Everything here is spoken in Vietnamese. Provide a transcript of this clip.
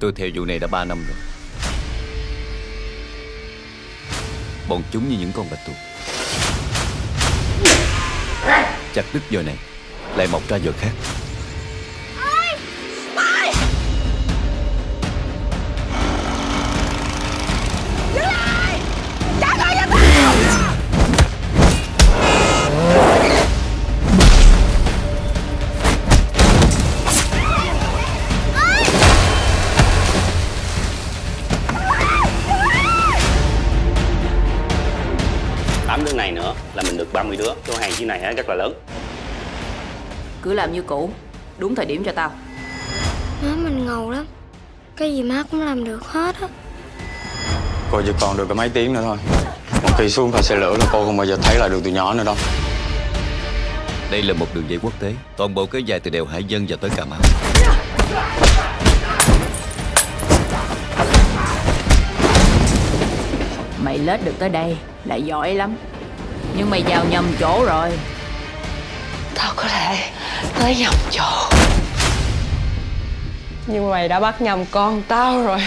Tôi theo vụ này đã 3 năm rồi. Bọn chúng như những con bạch tuộc. Chặt đứt giờ này, Lại mọc ra giờ khác. Tám đứa này nữa là mình được 30 đứa. Số hàng chiếc này á, rất là lớn. Cứ làm như cũ Đúng thời điểm cho tao. Má mình ngầu lắm. Cái gì má cũng làm được hết á. Cô chỉ còn được có mấy tiếng nữa thôi. Một khi xuống khỏi xe lửa là cô không bao giờ thấy lại được tụi nhỏ nữa đâu. Đây là một đường dây quốc tế Toàn bộ kéo dài từ đèo Hải Dân và tới Cà Mau. Mày lết được tới đây là giỏi lắm. Nhưng mày vào nhầm chỗ rồi. Tao có thể tới nhầm chỗ. Nhưng mày đã bắt nhầm con tao rồi